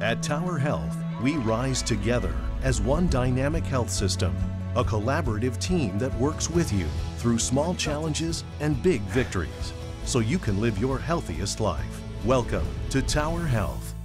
At Tower Health, we rise together as one dynamic health system, a collaborative team that works with you through small challenges and big victories so you can live your healthiest life. Welcome to Tower Health.